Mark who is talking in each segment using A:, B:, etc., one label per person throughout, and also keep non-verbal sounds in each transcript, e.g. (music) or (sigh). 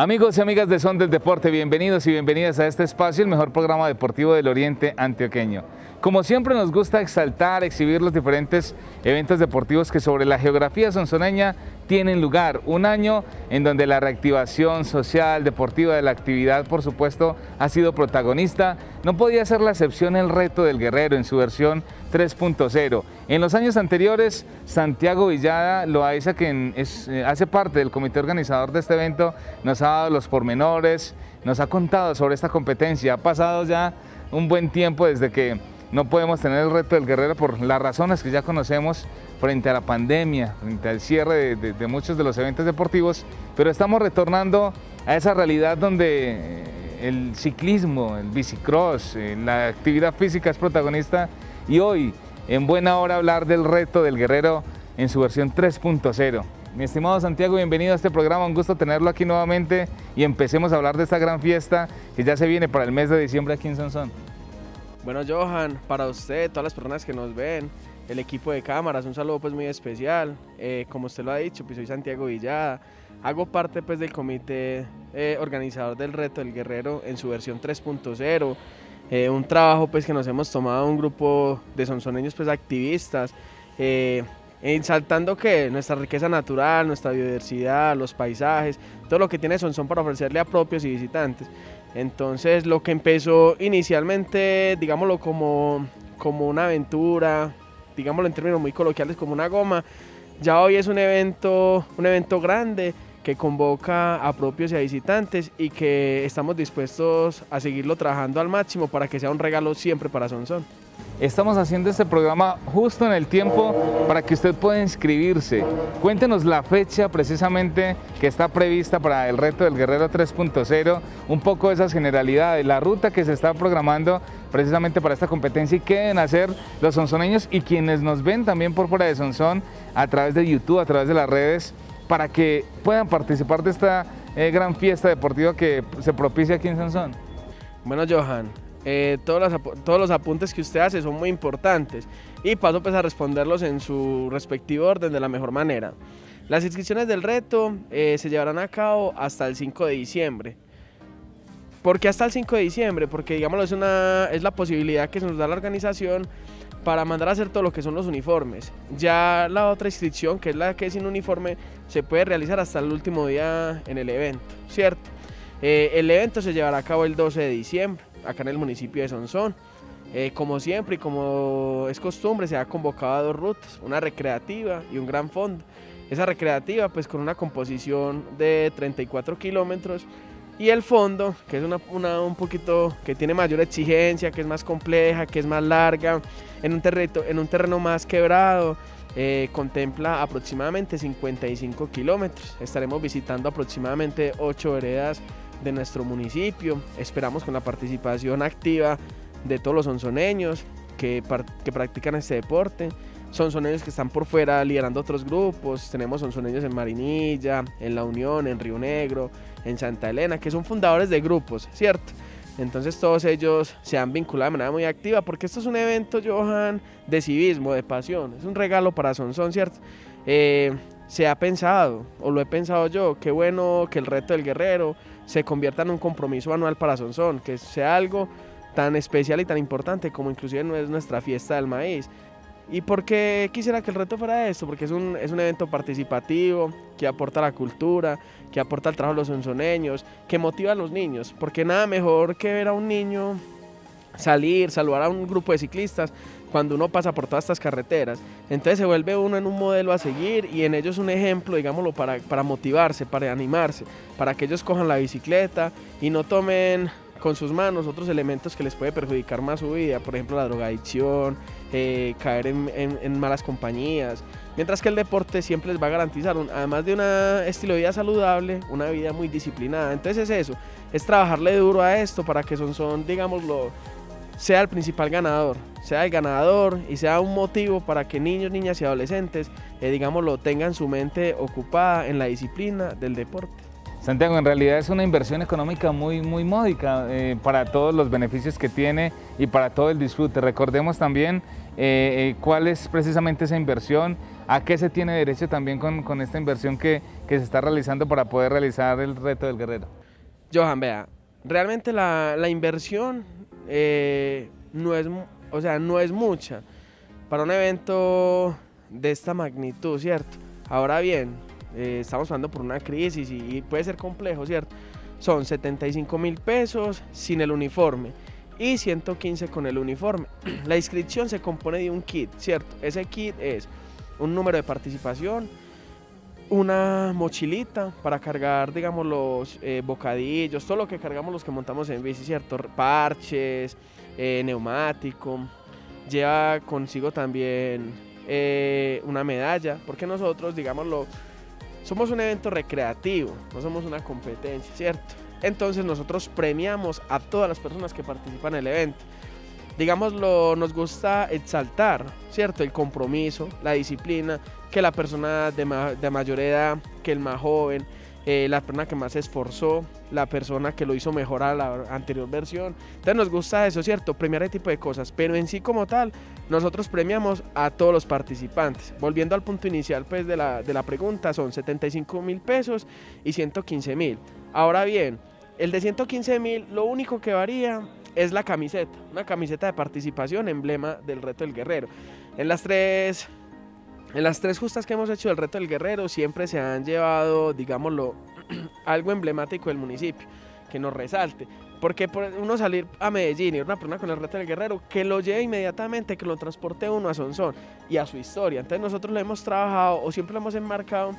A: Amigos y amigas de Son del Deporte, bienvenidos y bienvenidas a este espacio, el mejor programa deportivo del Oriente Antioqueño. Como siempre nos gusta exaltar, exhibir los diferentes eventos deportivos que sobre la geografía sonsoneña tienen lugar. Un año en donde la reactivación social, deportiva de la actividad, por supuesto, ha sido protagonista. No podía ser la excepción el reto del guerrero en su versión 3.0. En los años anteriores, Santiago Villada Loaiza, quien es, eh, hace parte del comité organizador de este evento, nos ha dado los pormenores, nos ha contado sobre esta competencia. Ha pasado ya un buen tiempo desde que no podemos tener el reto del guerrero por las razones que ya conocemos frente a la pandemia, frente al cierre de, muchos de los eventos deportivos, pero estamos retornando a esa realidad donde eh, el ciclismo, el bicicross, eh, la actividad física es protagonista y hoy en buena hora hablar del reto del guerrero en su versión 3.0. Mi estimado Santiago, bienvenido a este programa, un gusto tenerlo aquí nuevamente y empecemos a hablar de esta gran fiesta que ya se viene para el mes de diciembre aquí en Sansón.
B: Bueno, Johan, para usted, todas las personas que nos ven, el equipo de cámaras, un saludo pues muy especial. Eh, como usted lo ha dicho, pues soy Santiago Villada. Hago parte pues del comité eh, organizador del reto del guerrero en su versión 3.0. Eh, un trabajo pues que nos hemos tomado un grupo de sonsoneños pues activistas, ensaltando que nuestra riqueza natural, nuestra biodiversidad, los paisajes, todo lo que tiene Sonsón para ofrecerle a propios y visitantes. Entonces lo que empezó inicialmente, digámoslo como, como una aventura, digámoslo en términos muy coloquiales como una goma, ya hoy es un evento, un evento grande que convoca a propios y a visitantes y que estamos dispuestos a seguirlo trabajando al máximo para que sea un regalo siempre para Sonsón.
A: Estamos haciendo este programa justo en el tiempo para que usted pueda inscribirse. Cuéntenos la fecha precisamente que está prevista para el reto del Guerrero 3.0, un poco de esas generalidades, la ruta que se está programando precisamente para esta competencia y qué deben hacer los sonsoneños y quienes nos ven también por fuera de Sonsón a través de YouTube, a través de las redes, para que puedan participar de esta eh, gran fiesta deportiva que se propicia aquí en Sonsón.
B: Bueno, Johan, eh, todos, los, todos los apuntes que usted hace son muy importantes y paso pues a responderlos en su respectivo orden de la mejor manera. Las inscripciones del reto eh, se llevarán a cabo hasta el 5 de diciembre. ¿Por qué hasta el 5 de diciembre? Porque digámoslo es, una, es la posibilidad que se nos da la organización para mandar a hacer todo lo que son los uniformes. Ya la otra inscripción, que es la que sin uniforme, se puede realizar hasta el último día en el evento, ¿cierto? Eh, el evento se llevará a cabo el 12 de diciembre acá en el municipio de Sonsón. Eh, como siempre y como es costumbre, se ha convocado a dos rutas, una recreativa y un gran fondo. Esa recreativa pues con una composición de 34 kilómetros y el fondo, que es una, un poquito, que tiene mayor exigencia, que es más compleja, que es más larga, en un, terreno, en un terreno más quebrado, eh, contempla aproximadamente 55 kilómetros. Estaremos visitando aproximadamente 8 veredas de nuestro municipio. Esperamos con la participación activa de todos los sonsoneños que, que practican este deporte. Sonsoneños que están por fuera liderando otros grupos. Tenemos sonsoneños en Marinilla, en La Unión, en Río Negro, en Santa Elena, que son fundadores de grupos, ¿cierto? Entonces todos ellos se han vinculado de manera muy activa porque esto es un evento, Johan, de civismo, de pasión. Es un regalo para Sonsón, ¿cierto? Eh, se ha pensado, o lo he pensado yo, qué bueno que el reto del guerrero se convierta en un compromiso anual para Sonsón, que sea algo tan especial y tan importante como inclusive no es nuestra fiesta del maíz. ¿Y por qué quisiera que el reto fuera esto? Porque es un, es un evento participativo, que aporta la cultura, que aporta al trabajo de los sonsoneños, que motiva a los niños, porque nada mejor que ver a un niño salir, saludar a un grupo de ciclistas cuando uno pasa por todas estas carreteras. Entonces se vuelve uno en un modelo a seguir y en ellos un ejemplo, digámoslo, para, para motivarse, para animarse, para que ellos cojan la bicicleta y no tomen con sus manos otros elementos que les puede perjudicar más su vida, por ejemplo la drogadicción, eh, caer en, malas compañías, mientras que el deporte siempre les va a garantizar, además de un estilo de vida saludable, una vida muy disciplinada. Entonces es eso, es trabajarle duro a esto para que son, son digámoslo, sea el principal ganador, sea el ganador y sea un motivo para que niños, niñas y adolescentes, eh, digámoslo, tengan su mente ocupada en la disciplina del deporte.
A: Santiago, en realidad es una inversión económica muy, muy módica eh, para todos los beneficios que tiene y para todo el disfrute. Recordemos también eh, cuál es precisamente esa inversión, a qué se tiene derecho también con, esta inversión que, se está realizando para poder realizar el reto del guerrero.
B: Johan, vea, realmente la, inversión eh, no, es, o sea, no es mucha para un evento de esta magnitud, ¿cierto? Ahora bien, eh, estamos pasando por una crisis y, puede ser complejo, ¿cierto? Son 75 mil pesos sin el uniforme y 115 con el uniforme. (clears throat) La inscripción se compone de un kit, ¿cierto? Ese kit es un número de participación, una mochilita para cargar, digamos, los eh, bocadillos, todo lo que cargamos los que montamos en bici, ¿cierto? Parches, eh, neumático. Lleva consigo también eh, una medalla, porque nosotros, digámoslo, somos un evento recreativo, no somos una competencia, ¿cierto? Entonces nosotros premiamos a todas las personas que participan en el evento digámoslo, nos gusta exaltar, ¿cierto? El compromiso, la disciplina, que la persona de, mayor edad, que el más joven, eh, la persona que más se esforzó, la persona que lo hizo mejor a la anterior versión. Entonces nos gusta eso, ¿cierto? Premiar ese tipo de cosas, pero en sí como tal, nosotros premiamos a todos los participantes. Volviendo al punto inicial pues, de, la, de la pregunta, son 75 mil pesos y 115 mil. Ahora bien, el de 115 mil, lo único que varía es la camiseta, una camiseta de participación, emblema del reto del guerrero. En las tres, en las tres justas que hemos hecho del reto del guerrero siempre se han llevado, digámoslo, (clears throat) algo emblemático del municipio, que nos resalte. Porque por uno salir a Medellín y una persona con el reto del guerrero, que lo lleve inmediatamente, que lo transporte uno a Sonsón y a su historia. Entonces nosotros lo hemos trabajado o siempre lo hemos enmarcado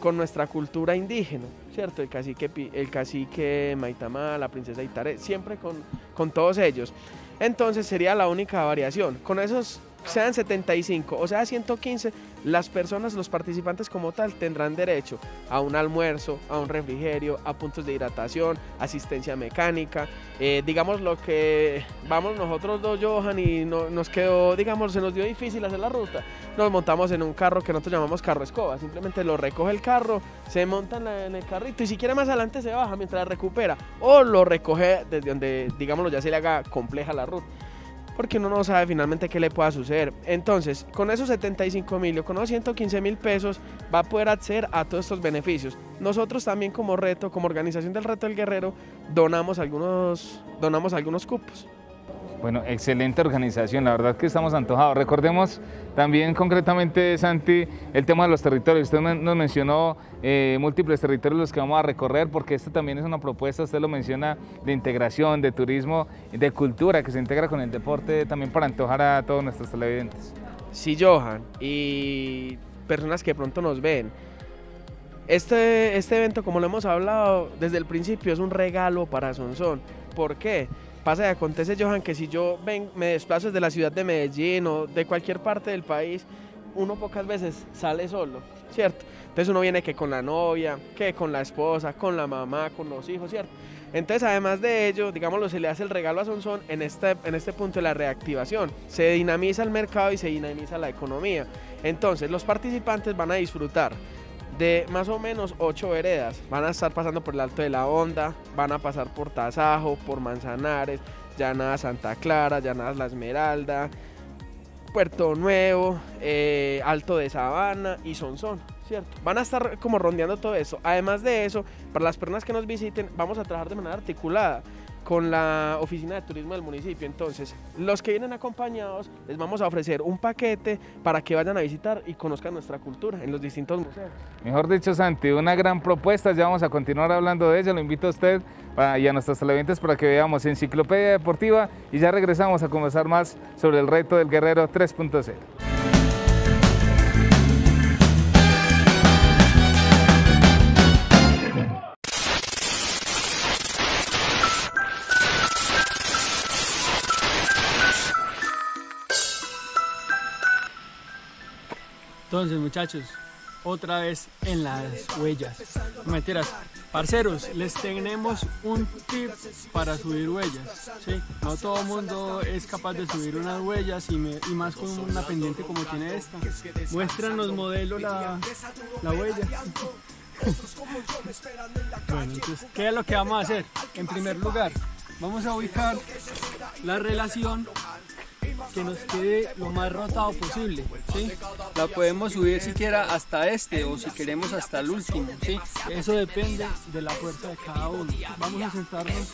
B: con nuestra cultura indígena, ¿cierto? El cacique, el cacique Maitamá, la princesa Itare, siempre con, con todos ellos. Entonces sería la única variación. Con esos sean 75 o sea 115, las personas, los participantes como tal, tendrán derecho a un almuerzo, a un refrigerio, a puntos de hidratación, asistencia mecánica. Eh, digamos lo que vamos nosotros dos, Johan, y no, nos quedó, digamos, se nos dio difícil hacer la ruta. Nos montamos en un carro que nosotros llamamos carro escoba. Simplemente lo recoge el carro, se monta en, el carrito y si quiere más adelante se baja mientras recupera. O lo recoge desde donde, digámoslo, ya se le haga compleja la ruta porque uno no sabe finalmente qué le pueda suceder. Entonces, con esos 75 mil o con esos 115 mil pesos va a poder acceder a todos estos beneficios. Nosotros también como reto, como organización del reto del guerrero, donamos algunos, donamos algunos cupos.
A: Bueno, excelente organización, la verdad que estamos antojados. Recordemos también concretamente, Santi, el tema de los territorios. Usted nos mencionó eh, múltiples territorios los que vamos a recorrer, porque esto también es una propuesta, usted lo menciona, de integración, de turismo, de cultura, que se integra con el deporte también para antojar a todos nuestros televidentes.
B: Sí, Johan, y personas que pronto nos ven. Este, este evento, como lo hemos hablado desde el principio, es un regalo para Sonsón. ¿Por qué? Pasa y acontece, Johan, que si yo ven, me desplazo desde la ciudad de Medellín o de cualquier parte del país, uno pocas veces sale solo, ¿cierto? Entonces uno viene que con la novia, que con la esposa, con la mamá, con los hijos, ¿cierto? Entonces, además de ello, digámoslo, se le hace el regalo a Sonsón en este, en este punto de la reactivación. Se dinamiza el mercado y se dinamiza la economía. Entonces, los participantes van a disfrutar de más o menos ocho veredas. Van a estar pasando por el Alto de la Honda, van a pasar por Tazajo, por Manzanares, Llanada Santa Clara, Llanada La Esmeralda, Puerto Nuevo, eh, Alto de Sabana y Sonsón, ¿cierto? Van a estar como rondeando todo eso. Además de eso, para las personas que nos visiten, vamos a trabajar de manera articulada con la oficina de turismo del municipio. Entonces, los que vienen acompañados, les vamos a ofrecer un paquete para que vayan a visitar y conozcan nuestra cultura en los distintos museos.
A: Mejor dicho, Santi, una gran propuesta, ya vamos a continuar hablando de ella, lo invito a usted y a nuestros televidentes para que veamos Enciclopedia Deportiva y ya regresamos a conversar más sobre el reto del Guerrero 3.0.
C: Entonces, muchachos, otra vez en las huellas. No mentiras. Parceros, les tenemos un tip para subir huellas. ¿sí? No todo mundo es capaz de subir unas huellas y, y, más con una pendiente como tiene esta. Muéstranos modelo la, la huella. (laughs) bueno, entonces, ¿qué es lo que vamos a hacer? En primer lugar, vamos a ubicar la relación que nos quede lo más rotado posible, ¿sí? La podemos subir siquiera hasta este o si queremos hasta el último, ¿sí? Eso depende de la fuerza de cada uno. Vamos a sentarnos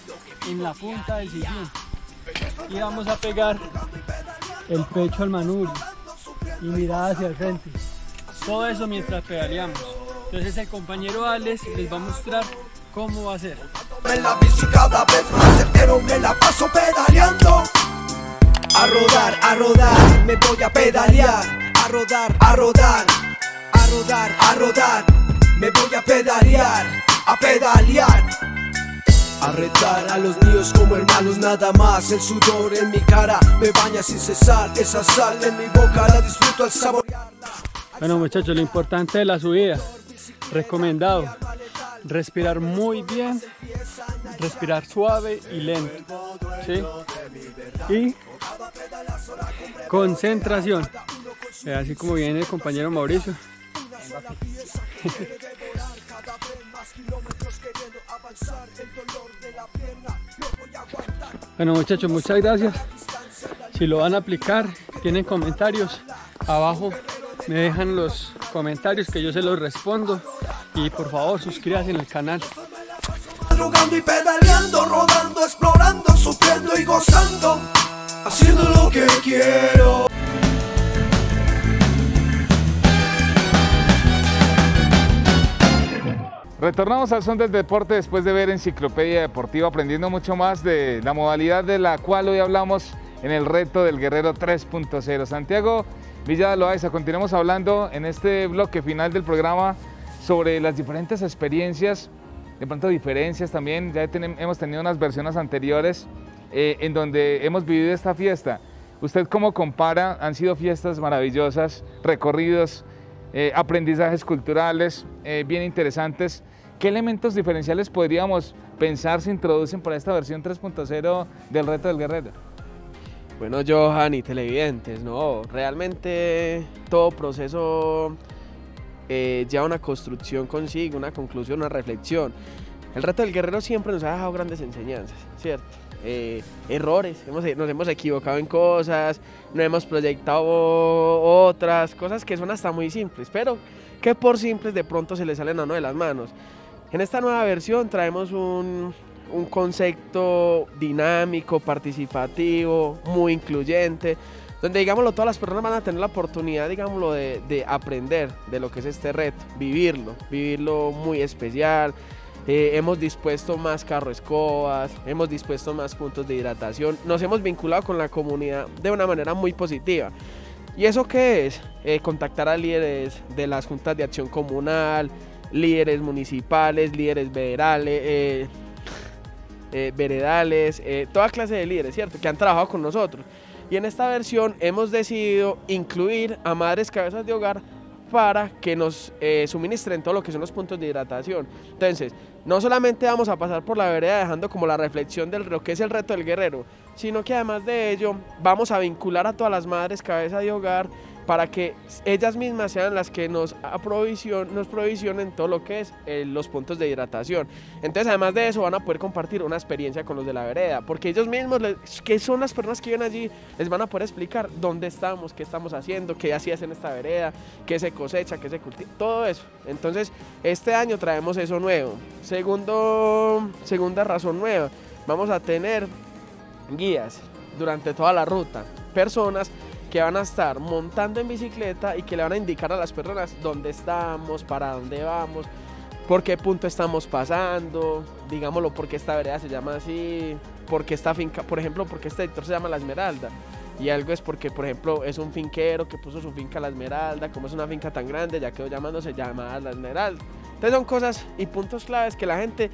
C: en la punta del sillón y vamos a pegar el pecho al manubrio y mirar hacia el frente. Todo eso mientras pedaleamos. Entonces el compañero Alex les va a mostrar cómo va a ser.
D: En la bici cada vez más, pero me la paso pedaleando. A rodar, a rodar, me voy a pedalear. A rodar, a rodar, a rodar, a rodar. Me voy a pedalear, a pedalear. A retar a los míos como hermanos nada más El sudor en mi cara me baña sin cesar Esa sal en mi boca la disfruto al saborearla
C: Bueno muchachos, lo importante de la subida Recomendado Respirar muy bien Respirar suave y lento ¿sí? Y Concentración. Así como viene el compañero Mauricio. (laughs) Bueno muchachos, muchas gracias. Si lo van a aplicar, tienen comentarios, abajo me dejan los comentarios que yo se los respondo. Y por favor suscríbanse en el canal.
D: y pedaleando, rodando, explorando, sufriendo y gozando haciendo lo que quiero.
A: Retornamos al son del deporte después de ver Enciclopedia Deportiva, aprendiendo mucho más de la modalidad de la cual hoy hablamos en el reto del Guerrero 3.0. Santiago Villa Loaiza, continuamos hablando en este bloque final del programa sobre las diferentes experiencias, de pronto diferencias también, ya hemos tenido unas versiones anteriores eh, en donde hemos vivido esta fiesta. ¿Usted cómo compara? Han sido fiestas maravillosas, recorridos, eh, aprendizajes culturales eh, bien interesantes. ¿Qué elementos diferenciales podríamos pensar se introducen para esta versión 3.0 del reto del guerrero?
B: Bueno, Johan y televidentes, no, realmente todo proceso lleva una construcción consigo, una conclusión, una reflexión. El reto del guerrero siempre nos ha dejado grandes enseñanzas, ¿cierto? Eh, errores, hemos, nos hemos equivocado en cosas, no hemos proyectado otras cosas que son hasta muy simples, pero que por simples de pronto se le salen a uno de las manos. En esta nueva versión traemos un, un concepto dinámico, participativo, muy incluyente, donde digámoslo todas las personas van a tener la oportunidad, digámoslo, de, de aprender de lo que es este reto, vivirlo, vivirlo muy especial, eh, hemos dispuesto más carro escobas, hemos dispuesto más puntos de hidratación, nos hemos vinculado con la comunidad de una manera muy positiva. ¿Y eso qué es? Eh, contactar a líderes de las juntas de acción comunal, líderes municipales, líderes federales, (laughs) eh, veredales, toda clase de líderes, ¿cierto? Que han trabajado con nosotros. Y en esta versión hemos decidido incluir a madres cabezas de hogar para que nos eh, suministren todo lo que son los puntos de hidratación. Entonces, no solamente vamos a pasar por la vereda dejando como la reflexión de lo que es el reto del guerrero, sino que además de ello vamos a vincular a todas las madres cabeza de hogar para que ellas mismas sean las que nos, nos provisionen todo lo que es eh, los puntos de hidratación. Entonces, además de eso, van a poder compartir una experiencia con los de la vereda, porque ellos mismos, que son las personas que viven allí, les van a poder explicar dónde estamos, qué estamos haciendo, qué así hacen esta vereda, qué se cosecha, qué se cultiva, todo eso. Entonces, este año traemos eso nuevo. Segundo, segunda razón nueva, vamos a tener guías durante toda la ruta, personas que van a estar montando en bicicleta y que le van a indicar a las personas dónde estamos, para dónde vamos, por qué punto estamos pasando, digámoslo, porque esta vereda se llama así, porque esta finca, por ejemplo, porque este sector se llama La Esmeralda. Y algo es porque, por ejemplo, es un finquero que puso su finca La Esmeralda, como es una finca tan grande, ya quedó llamándose llamada La Esmeralda. Entonces son cosas y puntos claves que la gente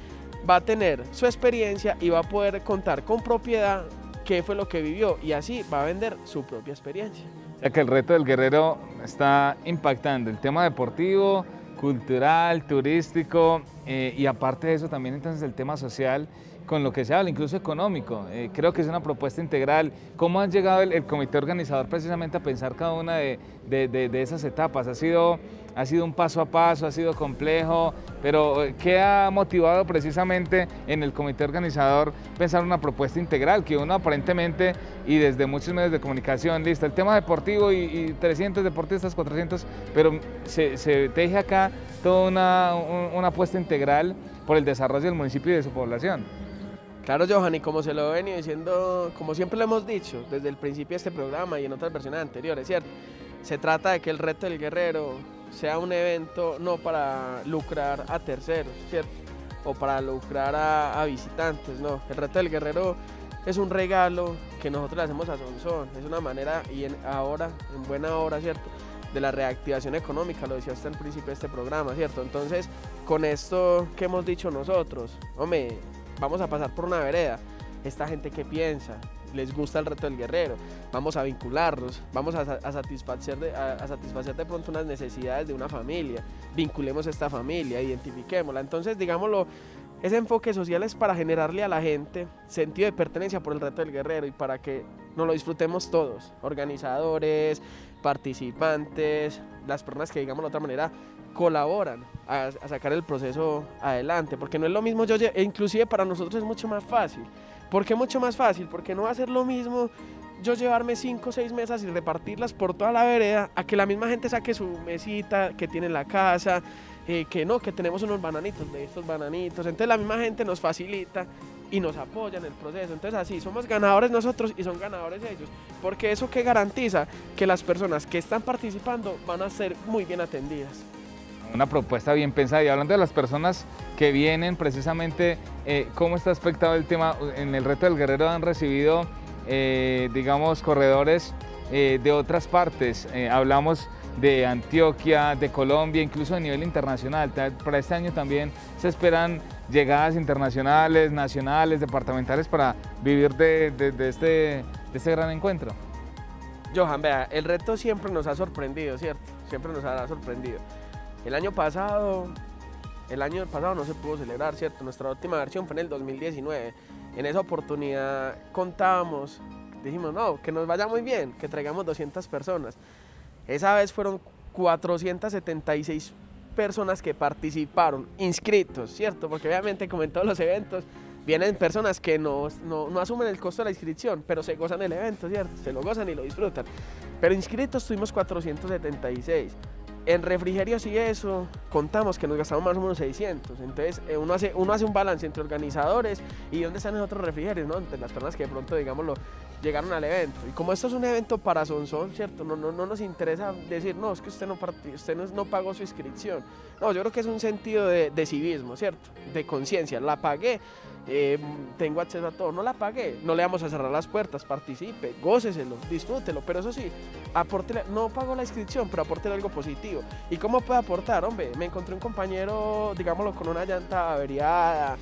B: va a tener su experiencia y va a poder contar con propiedad qué fue lo que vivió y así va a vender su propia experiencia.
A: Ya que el reto del guerrero está impactando el tema deportivo, cultural, turístico eh, y aparte de eso también entonces el tema social con lo que se habla, incluso económico. Eh, creo que es una propuesta integral. ¿Cómo ha llegado el, comité organizador precisamente a pensar cada una de, esas etapas? ¿Ha sido, ¿Ha sido un paso a paso, ha sido complejo? Pero eh, ¿qué ha motivado precisamente en el comité organizador pensar una propuesta integral? Que uno aparentemente, y desde muchos medios de comunicación, listo, el tema deportivo y, 300 deportistas, 400, pero se, se teje acá toda una apuesta integral por el desarrollo del municipio y de su población.
B: Claro, Johan, y como se lo he venido diciendo, como siempre lo hemos dicho desde el principio de este programa y en otras versiones anteriores, ¿cierto? Se trata de que el reto del guerrero sea un evento no para lucrar a terceros, ¿cierto? O para lucrar a, visitantes, no. El reto del guerrero es un regalo que nosotros le hacemos a Sonsón, es una manera, y en, ahora, en buena hora, ¿cierto? de la reactivación económica, lo decía hasta el principio de este programa, ¿cierto? Entonces, con esto que hemos dicho nosotros, hombre, vamos a pasar por una vereda. Esta gente que piensa, les gusta el reto del guerrero, vamos a vincularlos, vamos a, satisfacer, de, a, satisfacer de pronto unas necesidades de una familia, vinculemos esta familia, identifiquémosla. Entonces, digámoslo, ese enfoque social es para generarle a la gente sentido de pertenencia por el reto del guerrero y para que nos lo disfrutemos todos, organizadores, participantes, las personas que, digamos de otra manera, colaboran a, sacar el proceso adelante, porque no es lo mismo yo, e inclusive para nosotros es mucho más fácil. ¿Por qué mucho más fácil? Porque no va a ser lo mismo yo llevarme cinco o seis mesas y repartirlas por toda la vereda, a que la misma gente saque su mesita que tiene en la casa, eh, que no, que tenemos unos bananitos de estos bananitos. Entonces la misma gente nos facilita y nos apoya en el proceso. Entonces así, somos ganadores nosotros y son ganadores ellos. Porque eso que garantiza que las personas que están participando van a ser muy bien atendidas
A: una propuesta bien pensada. Y hablando de las personas que vienen, precisamente, eh, ¿cómo está aspectado el tema? En el reto del guerrero han recibido, eh, digamos, corredores eh, de otras partes. hablamos de Antioquia, de Colombia, incluso a nivel internacional. Para este año también se esperan llegadas internacionales, nacionales, departamentales para vivir de, de, este, de este gran encuentro.
B: Johan, vea, el reto siempre nos ha sorprendido, ¿cierto? Siempre nos ha sorprendido. El año pasado, el año pasado no se pudo celebrar, ¿cierto? Nuestra última versión fue en el 2019. En esa oportunidad contábamos, dijimos, no, que nos vaya muy bien, que traigamos 200 personas. Esa vez fueron 476 personas que participaron, inscritos, ¿cierto? Porque obviamente como en todos los eventos, vienen personas que no, no, no, asumen el costo de la inscripción, pero se gozan del evento, ¿cierto? Se lo gozan y lo disfrutan. Pero inscritos tuvimos 476 en refrigerios y eso, contamos que nos gastamos más o menos 600. Entonces, eh, uno, hace, uno hace un balance entre organizadores y dónde están los otros refrigerios, ¿no? Entre las personas que de pronto, digámoslo, llegaron al evento. Y como esto es un evento para Sonsón, ¿cierto? No, no, no nos interesa decir, no, es que usted no, usted no, pagó su inscripción. No, yo creo que es un sentido de, de civismo, ¿cierto? De conciencia. La pagué, eh, tengo acceso a todo, no la pagué, no le vamos a cerrar las puertas, participe, góceselo, disfrútelo, pero eso sí, aporte, no pago la inscripción, pero aporte algo positivo. ¿Y cómo puede aportar? Hombre, me encontré un compañero, digámoslo, con una llanta averiada,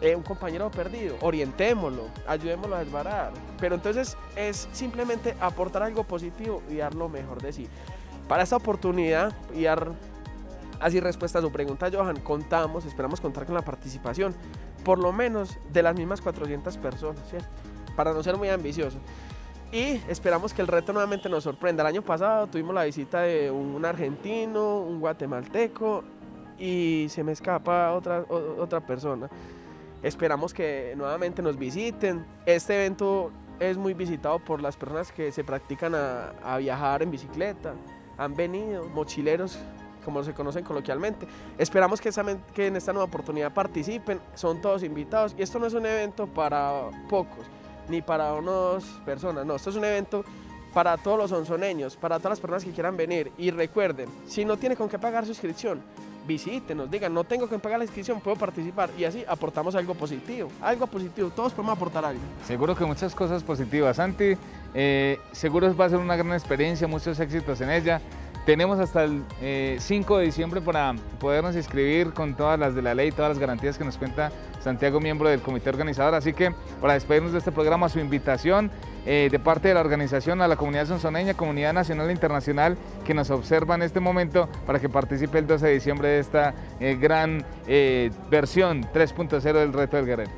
B: eh, un compañero perdido, orientémoslo, ayudémoslo a desbarar. Pero entonces es simplemente aportar algo positivo y dar lo mejor de sí. Para esta oportunidad y dar así respuesta a su pregunta, Johan, contamos, esperamos contar con la participación por lo menos de las mismas 400 personas, ¿cierto? Para no ser muy ambicioso. Y esperamos que el reto nuevamente nos sorprenda. El año pasado tuvimos la visita de un argentino, un guatemalteco y se me escapa otra, otra persona. Esperamos que nuevamente nos visiten. Este evento es muy visitado por las personas que se practican a, viajar en bicicleta. Han venido mochileros como se conocen coloquialmente. Esperamos que, que en esta nueva oportunidad participen, son todos invitados y esto no es un evento para pocos, ni para unas personas, no, esto es un evento para todos los onzoneños, para todas las personas que quieran venir y recuerden, si no tiene con qué pagar su inscripción, visítenos, digan, no tengo que pagar la inscripción, puedo participar y así aportamos algo positivo, algo positivo, todos podemos aportar algo.
A: Seguro que muchas cosas positivas, Santi, eh, seguro va a ser una gran experiencia, muchos éxitos en ella. Tenemos hasta el 5 eh, de diciembre para podernos inscribir con todas las de la ley, todas las garantías que nos cuenta Santiago, miembro del comité organizador. Así que para despedirnos de este programa, su invitación eh, de parte de la organización a la comunidad sonsoneña, comunidad nacional e internacional que nos observa en este momento para que participe el 12 de diciembre de esta eh, gran eh, versión 3.0 del Reto del Guerrero.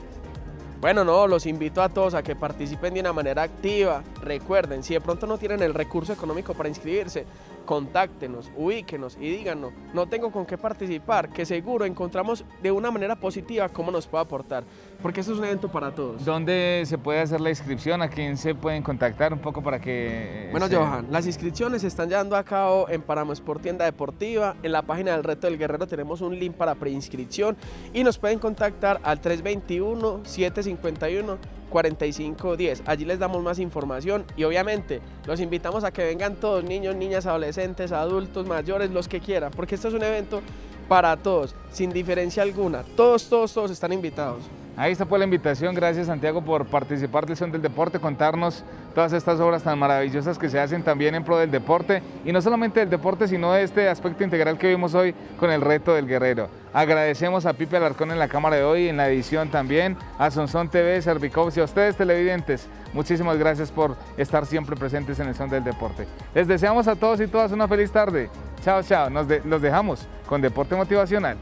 B: Bueno, no, los invito a todos a que participen de una manera activa. Recuerden, si de pronto no tienen el recurso económico para inscribirse, contáctenos, ubíquenos y díganos, no tengo con qué participar, que seguro encontramos de una manera positiva cómo nos puede aportar, porque esto es un evento para todos.
A: ¿Dónde se puede hacer la inscripción? ¿A quién se pueden contactar un poco para que...
B: Eh, bueno, Johan, las inscripciones se están llevando a cabo en Paramo Sport Tienda Deportiva, en la página del Reto del Guerrero tenemos un link para preinscripción y nos pueden contactar al 321 751 4510. Allí les damos más información y obviamente los invitamos a que vengan todos, niños, niñas, adolescentes, adultos, mayores, los que quieran, porque esto es un evento para todos, sin diferencia alguna. Todos, todos, todos están invitados.
A: Ahí está pues la invitación, gracias Santiago por participar del Son del Deporte, contarnos todas estas obras tan maravillosas que se hacen también en pro del deporte y no solamente del deporte sino de este aspecto integral que vimos hoy con el reto del guerrero. Agradecemos a Pipe Alarcón en la cámara de hoy, en la edición también, a Sonsón TV, Servicops y a ustedes televidentes. Muchísimas gracias por estar siempre presentes en el Son del Deporte. Les deseamos a todos y todas una feliz tarde. Chao, chao. Nos los dejamos con Deporte Motivacional.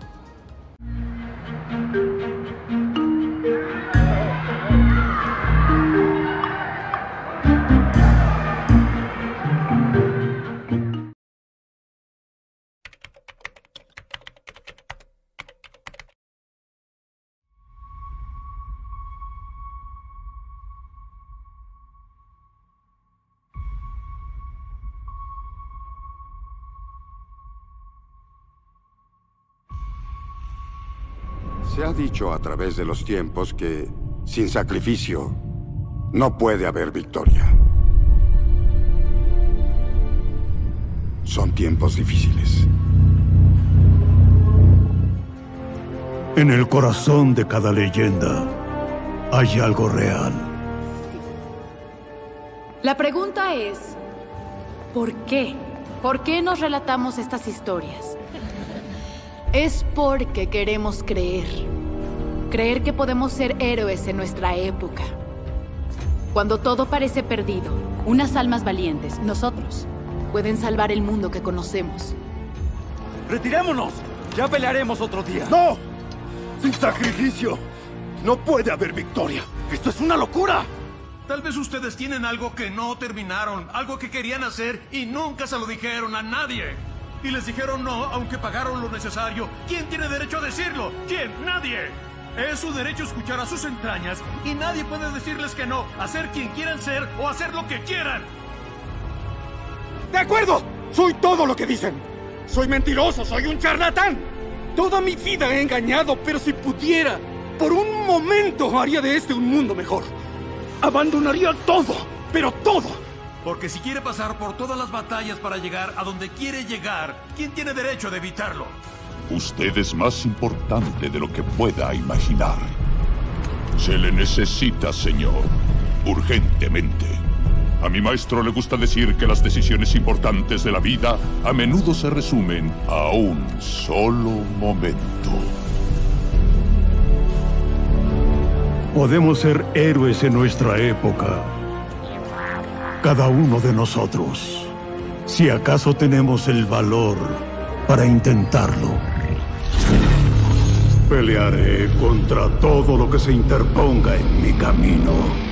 E: Se ha dicho a través de los tiempos que sin sacrificio no puede haber victoria. Son tiempos difíciles.
F: En el corazón de cada leyenda hay algo real.
G: La pregunta es, ¿por qué? ¿Por qué nos relatamos estas historias? Es porque queremos creer. Creer que podemos ser héroes en nuestra época. Cuando todo parece perdido, unas almas valientes, nosotros, pueden salvar el mundo que conocemos.
H: ¡Retirémonos! Ya pelearemos otro día.
F: ¡No! ¡Sin sacrificio! No puede haber victoria. ¡Esto es una locura!
I: Tal vez ustedes tienen algo que no terminaron, algo que querían hacer y nunca se lo dijeron a nadie y les dijeron no, aunque pagaron lo necesario. ¿Quién tiene derecho a decirlo? ¿Quién? Nadie. Es su derecho escuchar a sus entrañas y nadie puede decirles que no, hacer quien quieran ser o hacer lo que quieran.
F: De acuerdo, soy todo lo que dicen. Soy mentiroso, soy un charlatán. Toda mi vida he engañado, pero si pudiera, por un momento haría de este un mundo mejor. Abandonaría todo, pero todo
I: porque si quiere pasar por todas las batallas para llegar a donde quiere llegar, ¿quién tiene derecho de evitarlo?
J: Usted es más importante de lo que pueda imaginar. Se le necesita, señor, urgentemente. A mi maestro le gusta decir que las decisiones importantes de la vida a menudo se resumen a un solo momento.
F: Podemos ser héroes en nuestra época cada uno de nosotros, si acaso tenemos el valor para intentarlo. Pelearé contra todo lo que se interponga en mi camino.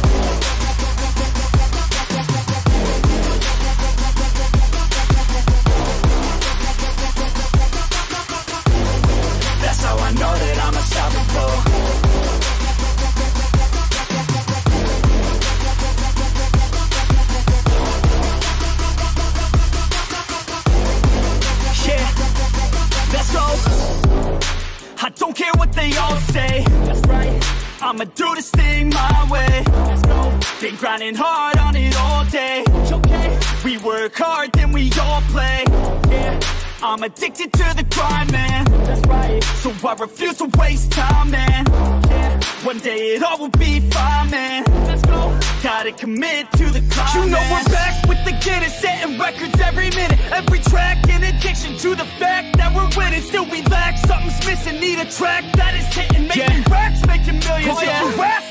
K: do my way. Let's go. Been grinding hard on it all day. Okay. We work hard, then we all play. Yeah. I'm addicted to the grind, man. That's right. So I refuse to waste time, man. One day it all will be fine, man. Let's go. Gotta commit to the climb. You know man. we're back with the Guinness, setting records every minute, every track. In addiction to the fact that we're winning, still we lack something's missing. Need a track that is hitting, making yeah. racks, making millions. Oh, yeah.